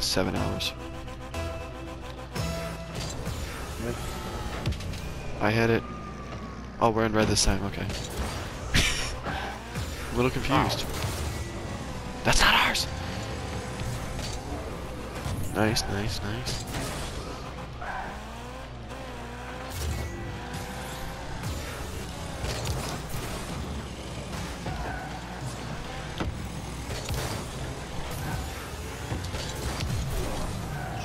seven hours. I hit it. Oh, we're in red this time. Okay. A little confused. That's not ours. Nice, nice, nice.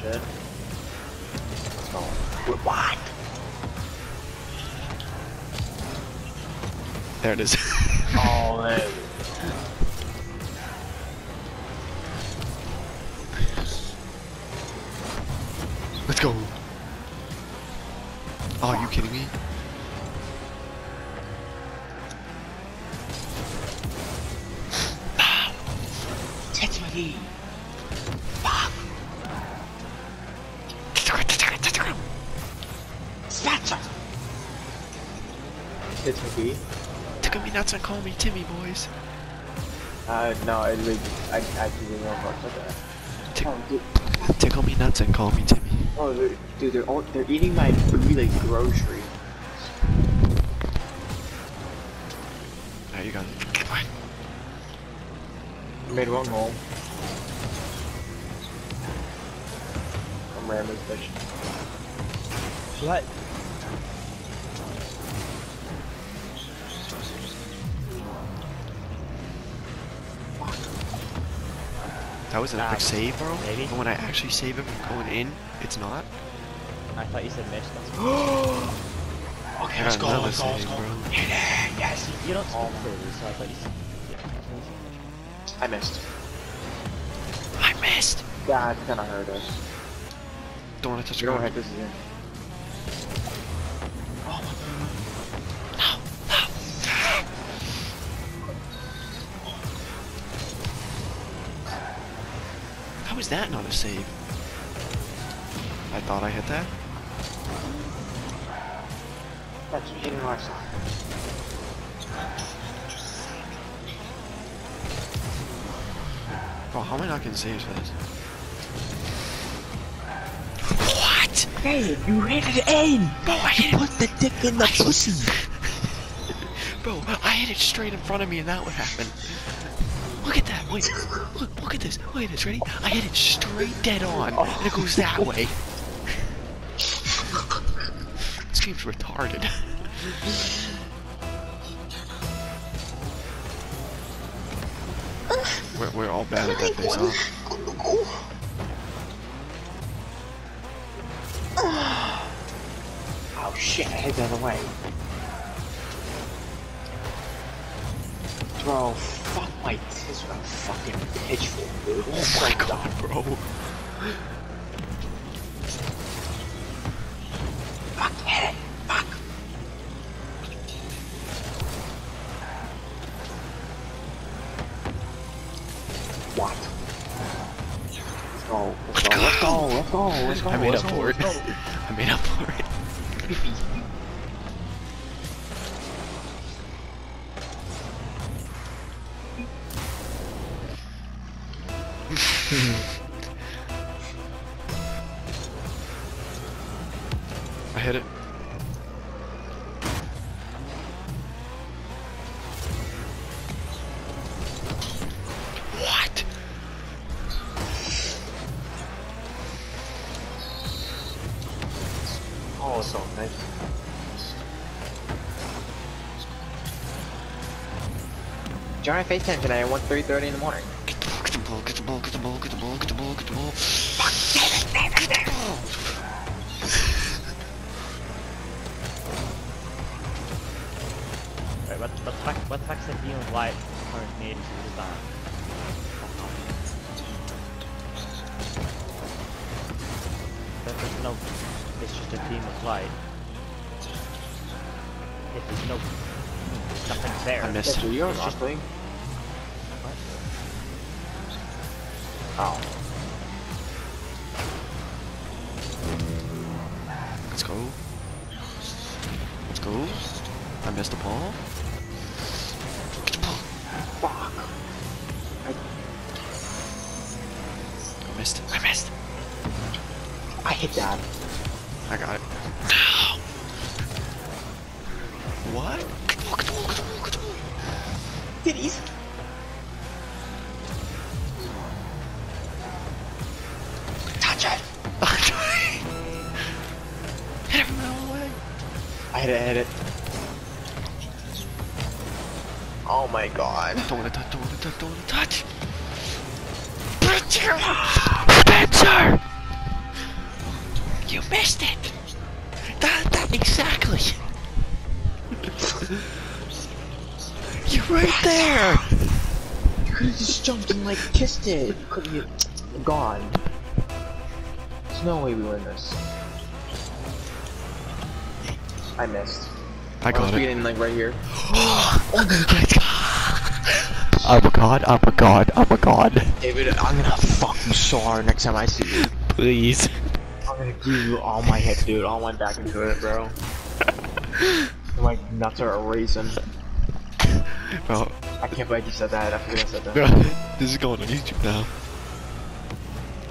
Shit. Let's go. What? There it is. Oh, man. Let's go. Oh, are you kidding me? Tetsuki. Spatcha. Tetsuki. Took me nuts and call me Timmy, boys. Uh, no, it really, I, I didn't know about that. Tick- Oh, dude, Tickle me nuts and call me Timmy. oh, they're, dude, they're all, they're eating my like grocery. There you go. Made one goal. I'm ramming fish. What? That was an Ah, epic save, bro. maybe. But when I actually save him going in, it's not. I thought you said missed. Okay, I let's go, let's go, let's go. Hit it, yes. You don't speak clearly, so I thought you said. Yeah, I thought you said missed. I missed. I missed. That kinda hurt us. Don't want to touch You the don't ground. have this again. Oh my god. No, no. How is that not a save? I thought I hit that. That's hitting our side. Bro, how am I not getting saves for this? What? Hey, you hit it in! Bro, I hit it. Put the dick in the pussy! Bro, I hit it straight in front of me and that would happen. Look at that. Wait, look, look at this. Look at this. Ready? I hit it straight dead on and it goes that way. this game's retarded. We're, we're all bad at that face off. Shit, I hit the other way. Bro, fuck my tits with a fucking pitchfork, dude. Oh, oh my god, bro. Fuck, hit it. Fuck. What? Let's go, let's go, let's go, let's go, let's go. I made let's up go, for it. let's go. I made up for it. I hit it. Oh, so nice. Join our FaceTime tonight at 1.30 in the morning. Get the ball, get the ball, get the ball, get the ball, get the ball, get the ball, get the ball. Wait, what, what, the fuck, what the fuck's the deal with why current made to the down? It's just team of light. If there's no, nothing there. I missed. That's what yours just playing. Oh. Let's go. Let's go. I missed the ball. The ball. Fuck. I missed. I missed. I hit that. I got it. No. What? Titties. Touch it. Hit it from the way. I had to hit it. Oh my god. Don't wanna touch, don't wanna touch, don't wanna touch. Just like kissed it. Could you? Gone. There's no way we win this. I missed. I got was it. getting like right here. Oh, oh my god! Oh I'm a god, I'm a god, I'm a god. David, I'm gonna fuck you so hard next time I see you. Please. I'm gonna give you all my hip, dude. All my back into it, bro. my nuts are racing. Bro, I can't believe you said that. I forget I said that. this is going on YouTube now.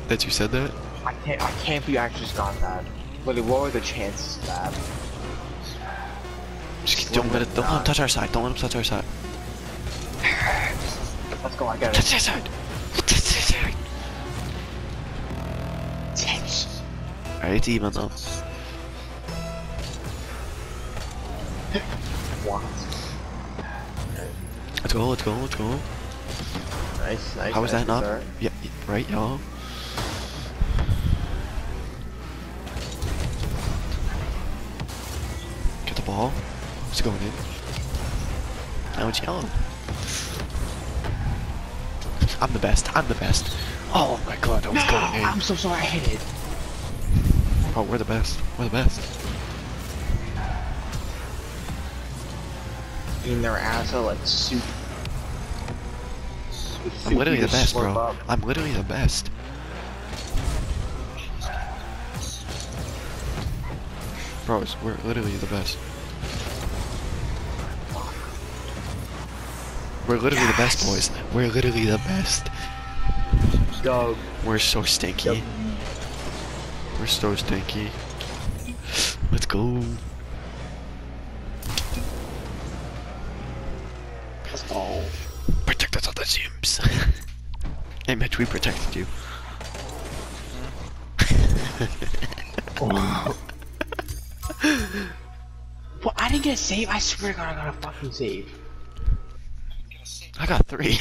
That you said that? I can't. I can't believe I actually got that. But what were the chances of that? Just don't let it, don't let him touch our side, don't let him touch our side. Let's go. I got Touch it. our side! Touch our side! Tense. Alright, it's even though. What? Let's go, let's go, let's go. Nice, nice. How was nice that not? start. Yeah, right, y'all. Get the ball. It's going in. Now it's yellow. I'm the best. I'm the best. Oh my god, that was going in. I'm so sorry. I hit it. Oh, we're the best. We're the best. Eating their ass like soup. I'm literally the best, bro. I'm literally the best. Bros, we're literally the best. We're literally the best, boys. We're literally the best. Dog. We're so stinky. Yep. We're so stinky. Let's go. Hey, Mitch, we protected you. Well, I didn't get a save. I swear to God, I got a fucking save. I got three.